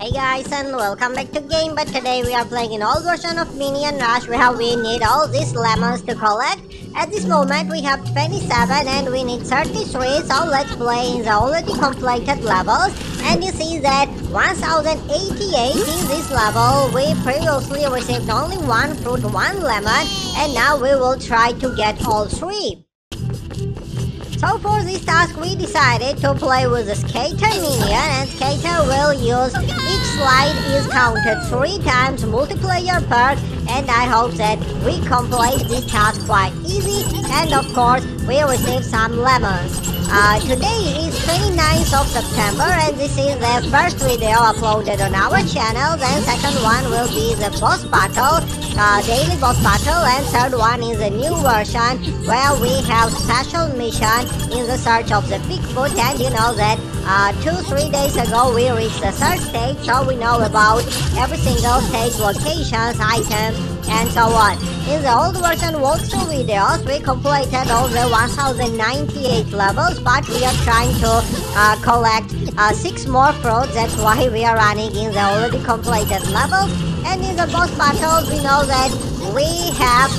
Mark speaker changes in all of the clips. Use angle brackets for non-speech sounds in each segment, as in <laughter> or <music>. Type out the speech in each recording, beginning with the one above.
Speaker 1: Hey guys and welcome back to Game Bot today we are playing an old version of Minion Rush where we need all these lemons to collect. At this moment we have 27 and we need 33 so let's play in the already completed levels and you see that 1088 in this level we previously received only one fruit, one lemon and now we will try to get all three. So for this task we decided to play with the skater minion and skater will use each slide is counted three times multiplayer perk and I hope that we complete this task quite easy and of course we receive some lemons. Uh, today is 29th of September and this is the first video uploaded on our channel. Then second one will be the boss battle, uh, daily boss battle and third one is a new version where we have special mission in the search of the Bigfoot and you know that uh, two, three days ago we reached the third stage so we know about every single stage locations, items and so on. In the old version walkthrough videos, we completed all the 1098 levels, but we are trying to uh, collect uh, 6 more fruits, that's why we are running in the already completed levels. And in the boss battles, we know that we have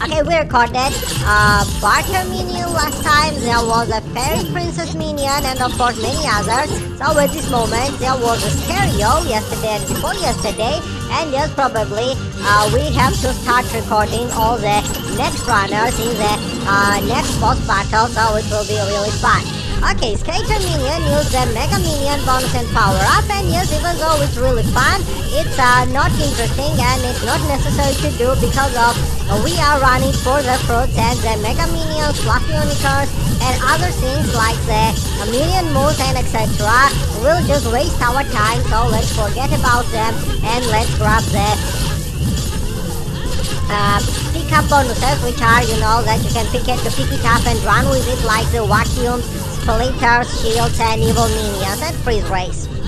Speaker 1: Okay, we recorded uh, Barter Minion last time, there was a Fairy Princess Minion, and of course many others. So at this moment, there was a Stereo yesterday and before yesterday, and yes, probably uh, we have to start recording all the next runners in the uh, next boss battle, so it will be really fun. Okay, Skater Minion use the Mega Minion bonus and power up and yes, even though it's really fun, it's uh, not interesting and it's not necessary to do because of uh, we are running for the fruits and the Mega Minions, Fluffy Unicorns and other things like the uh, Minion Moves and etc. will just waste our time so let's forget about them and let's grab the uh, pick up bonuses which are you know that you can pick it to pick it up and run with it like the vacuums splitters, shields, and evil minions, and freeze race.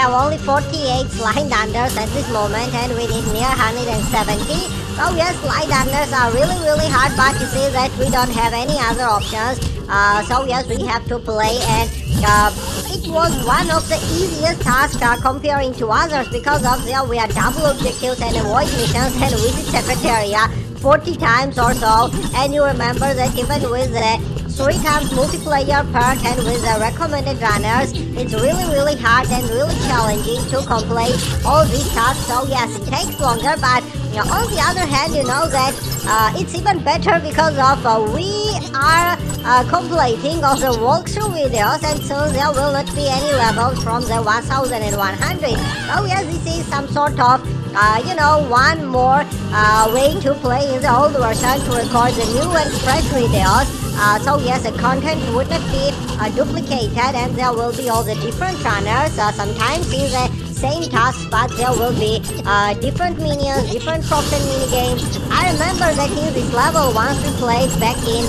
Speaker 1: Have only 48 slide unders at this moment and we need near 170. So yes, slide unders are really really hard but you see that we don't have any other options. Uh, so yes, we have to play and uh, it was one of the easiest tasks uh, comparing to others because of there we are double objectives and avoid missions and visit Secretariat 40 times or so and you remember that even with the three times multiplayer perk and with the recommended runners, it's really really hard and really challenging to complete all these tasks. So yes, it takes longer, but you know, on the other hand, you know that uh, it's even better because of uh, we are uh, completing all the walkthrough videos and soon there will not be any levels from the 1100. So yes, this is some sort of uh, you know, one more uh, way to play in the old version to record the new and fresh videos. Uh, so yes, the content would not be uh, duplicated and there will be all the different runners. Uh, sometimes in the same task, but there will be uh, different minions, different props and mini games. I remember that in this level, once we played back in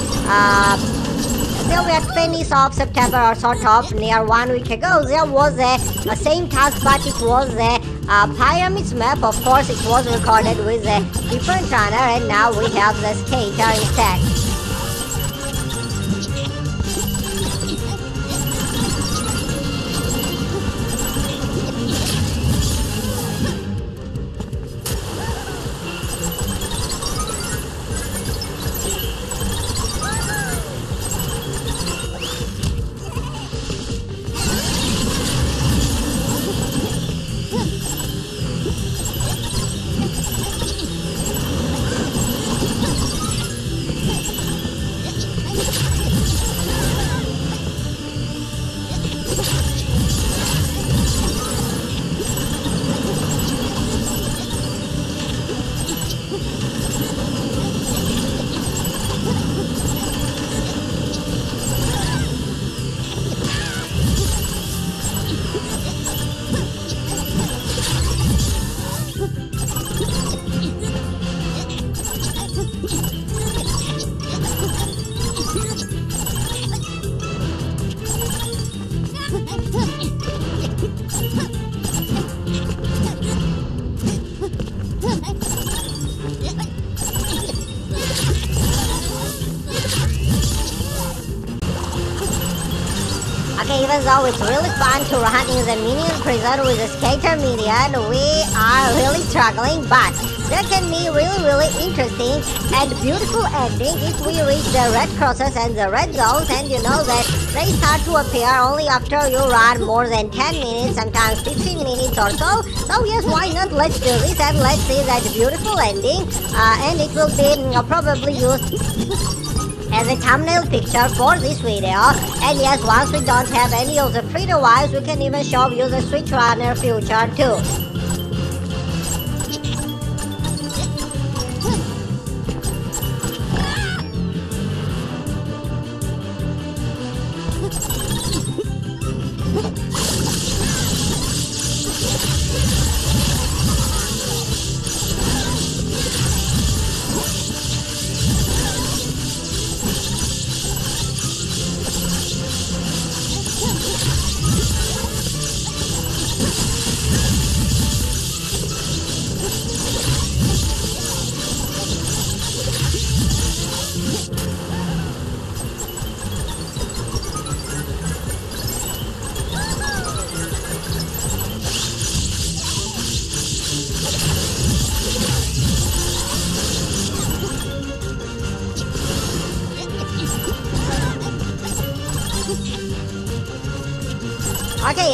Speaker 1: there were 20th of September or sort of near one week ago, there was a, a same task but it was a uh, Pyramids map. Of course, it was recorded with a different runner and now we have the skater instead. It's really fun to run in the minion prison with the skater minion, we are really struggling, but there can be really really interesting and beautiful ending if we reach the red crosses and the red zones and you know that they start to appear only after you run more than 10 minutes, sometimes 15 minutes or so. So yes, why not? Let's do this and let's see that beautiful ending uh, and it will be uh, probably used as a thumbnail picture for this video. And yes, once we don't have any of the free wives, we can even show you the Switch Runner future too.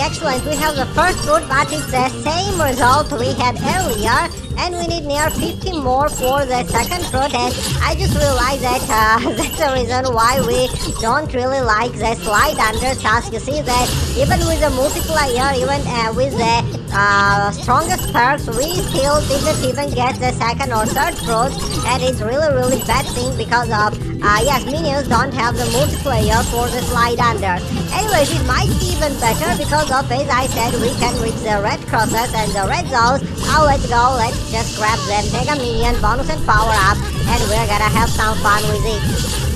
Speaker 1: Excellent. We have the first fruit, but it's the same result we had earlier. And we need near 50 more for the second fruit. And I just realized that uh, <laughs> that's the reason why we don't really like the slide under task. You see that even with the multiplier, even uh, with the uh, strongest perks, we still didn't even get the second or third fruit. And it's really, really bad thing because of, uh, yes, minions don't have the multiplayer for the slide under. Anyways, it might be even better because of, as I said, we can reach the red crosses and the red zones. Now let's go, let's just grab the Mega Minion bonus and power up and we're gonna have some fun with it.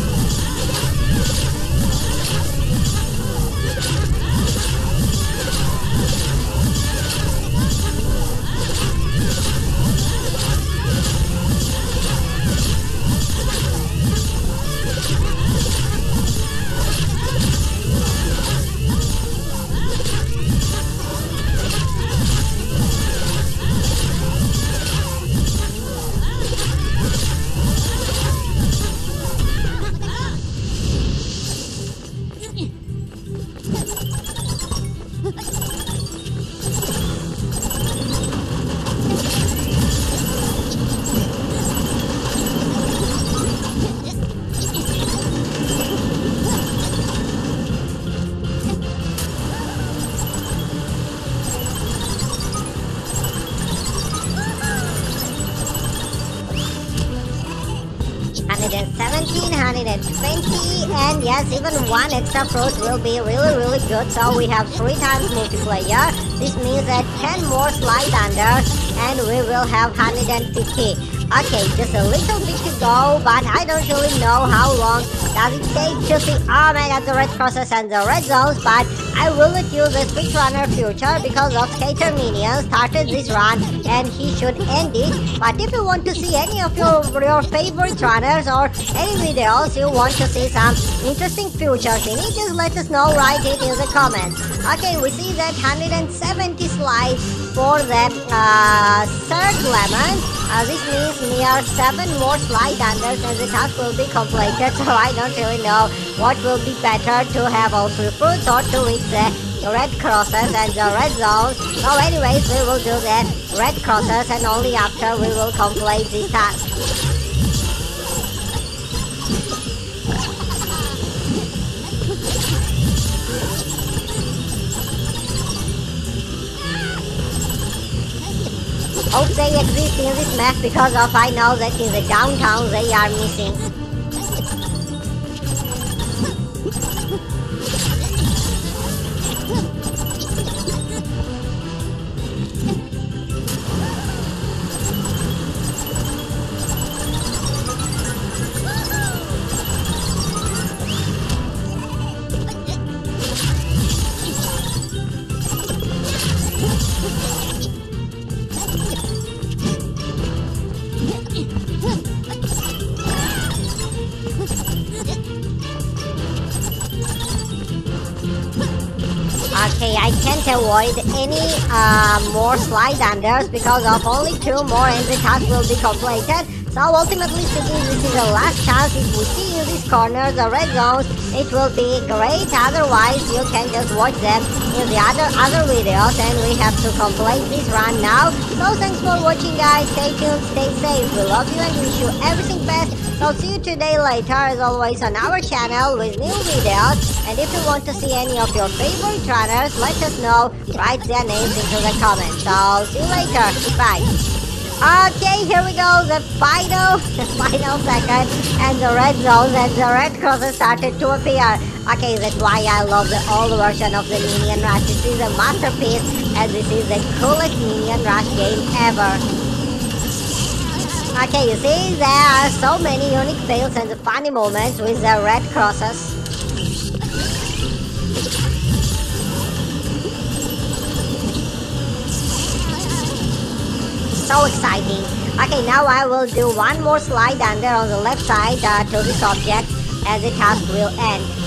Speaker 1: One extra fruit will be really really good. So we have three times multiplayer this means that 10 more slide under and we will have 150 Okay, just a little bit to go, but I don't really know how long does it take to see my god the red crosses and the red zones, but I will not use the Switch Runner future because of Skater Minion started this run and he should end it. But if you want to see any of your, your favorite runners or any videos you want to see some interesting futures in it, just let us know, write it in the comments. Okay, we see that 170 slides for the uh, third lemon. This means near 7 more slide unders and the task will be completed <laughs> so I don't really know what will be better to have all three fruits or to reach the red crosses and the red zones. So anyways we will do the red crosses and only after we will complete this task. Hope they exist in this map because of I know that in the downtown they are missing. Avoid any uh, more slide unders because of only two more and the task will be completed. So ultimately speaking, this is the last chance. If we see in these corners the red zones, it will be great. Otherwise, you can just watch them in the other other videos. And we have to complete this run now. So thanks for watching, guys. Stay tuned, stay safe. We love you and wish you everything best. So see you today later, as always, on our channel with new videos. And if you want to see any of your favorite runners, let us know. Write their names into the comments. So see you later. Goodbye. Okay, here we go, the final, <laughs> the final second, and the red zones and the red crosses started to appear. Okay, that's why I love the old version of the Minion Rush. This is a masterpiece, and this is the coolest Minion Rush game ever. Okay, you see, there are so many unique fails and funny moments with the red crosses. So exciting. Okay, now I will do one more slide under on the left side uh, to this object as the task will end.